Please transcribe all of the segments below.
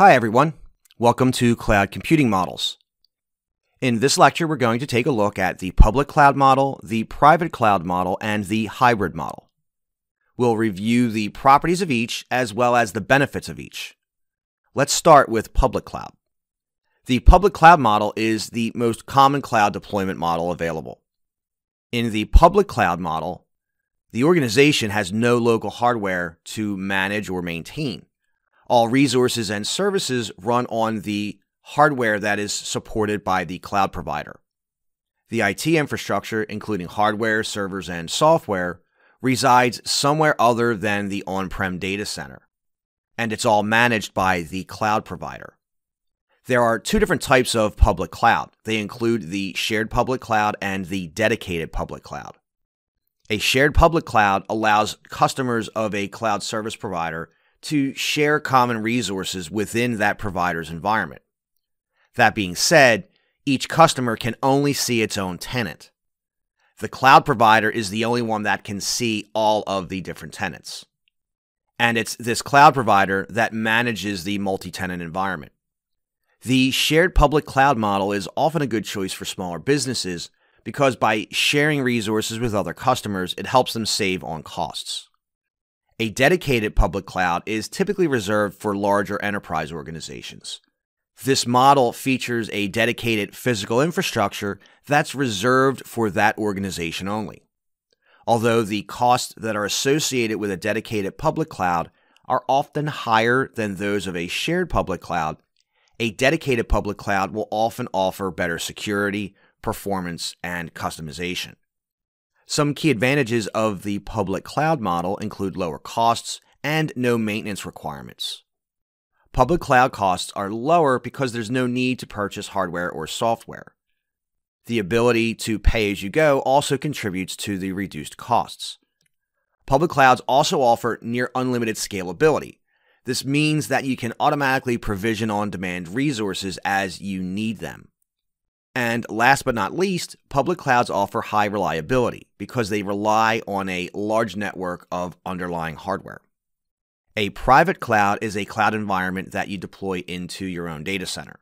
Hi, everyone. Welcome to Cloud Computing Models. In this lecture, we're going to take a look at the public cloud model, the private cloud model, and the hybrid model. We'll review the properties of each as well as the benefits of each. Let's start with public cloud. The public cloud model is the most common cloud deployment model available. In the public cloud model, the organization has no local hardware to manage or maintain all resources and services run on the hardware that is supported by the cloud provider. The IT infrastructure, including hardware, servers, and software, resides somewhere other than the on prem data center, and it's all managed by the cloud provider. There are two different types of public cloud. They include the shared public cloud and the dedicated public cloud. A shared public cloud allows customers of a cloud service provider to share common resources within that provider's environment. That being said, each customer can only see its own tenant. The cloud provider is the only one that can see all of the different tenants. And it's this cloud provider that manages the multi tenant environment. The shared public cloud model is often a good choice for smaller businesses because by sharing resources with other customers, it helps them save on costs. A dedicated public cloud is typically reserved for larger enterprise organizations. This model features a dedicated physical infrastructure that's reserved for that organization only. Although the costs that are associated with a dedicated public cloud are often higher than those of a shared public cloud, a dedicated public cloud will often offer better security, performance, and customization. Some key advantages of the public cloud model include lower costs and no maintenance requirements. Public cloud costs are lower because there's no need to purchase hardware or software. The ability to pay as you go also contributes to the reduced costs. Public clouds also offer near unlimited scalability. This means that you can automatically provision on demand resources as you need them. And last but not least, public clouds offer high reliability because they rely on a large network of underlying hardware. A private cloud is a cloud environment that you deploy into your own data center.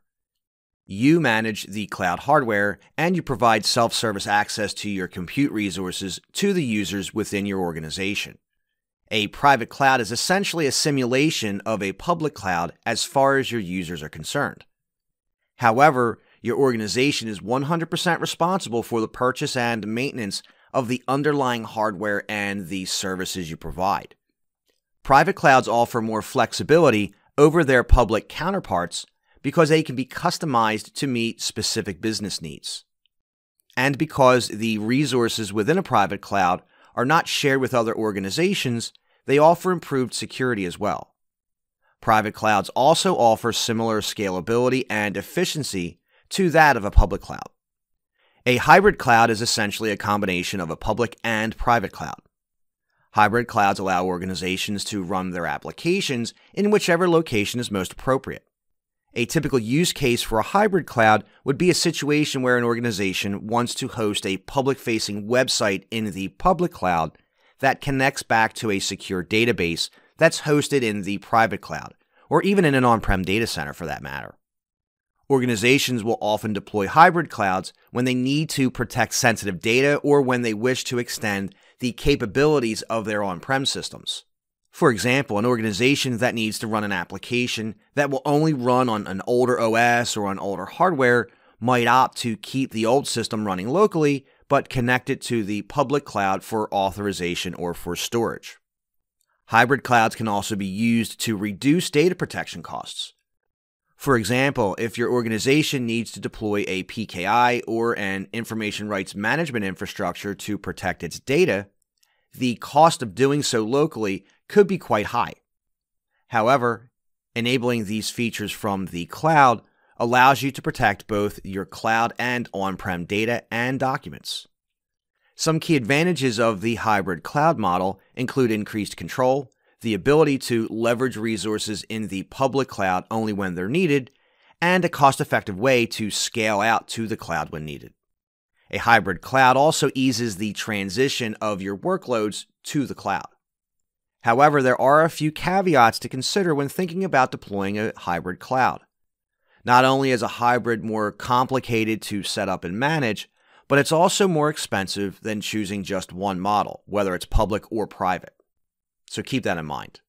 You manage the cloud hardware and you provide self service access to your compute resources to the users within your organization. A private cloud is essentially a simulation of a public cloud as far as your users are concerned. However, your organization is 100% responsible for the purchase and maintenance of the underlying hardware and the services you provide. Private clouds offer more flexibility over their public counterparts because they can be customized to meet specific business needs. And because the resources within a private cloud are not shared with other organizations, they offer improved security as well. Private clouds also offer similar scalability and efficiency to that of a public cloud. A hybrid cloud is essentially a combination of a public and private cloud. Hybrid clouds allow organizations to run their applications in whichever location is most appropriate. A typical use case for a hybrid cloud would be a situation where an organization wants to host a public facing website in the public cloud that connects back to a secure database that's hosted in the private cloud, or even in an on prem data center for that matter. Organizations will often deploy hybrid clouds when they need to protect sensitive data or when they wish to extend the capabilities of their on prem systems. For example, an organization that needs to run an application that will only run on an older OS or on older hardware might opt to keep the old system running locally but connect it to the public cloud for authorization or for storage. Hybrid clouds can also be used to reduce data protection costs. For example, if your organization needs to deploy a PKI or an information rights management infrastructure to protect its data, the cost of doing so locally could be quite high. However, enabling these features from the cloud allows you to protect both your cloud and on prem data and documents. Some key advantages of the hybrid cloud model include increased control, the ability to leverage resources in the public cloud only when they're needed, and a cost effective way to scale out to the cloud when needed. A hybrid cloud also eases the transition of your workloads to the cloud. However, there are a few caveats to consider when thinking about deploying a hybrid cloud. Not only is a hybrid more complicated to set up and manage, but it's also more expensive than choosing just one model, whether it's public or private. So keep that in mind.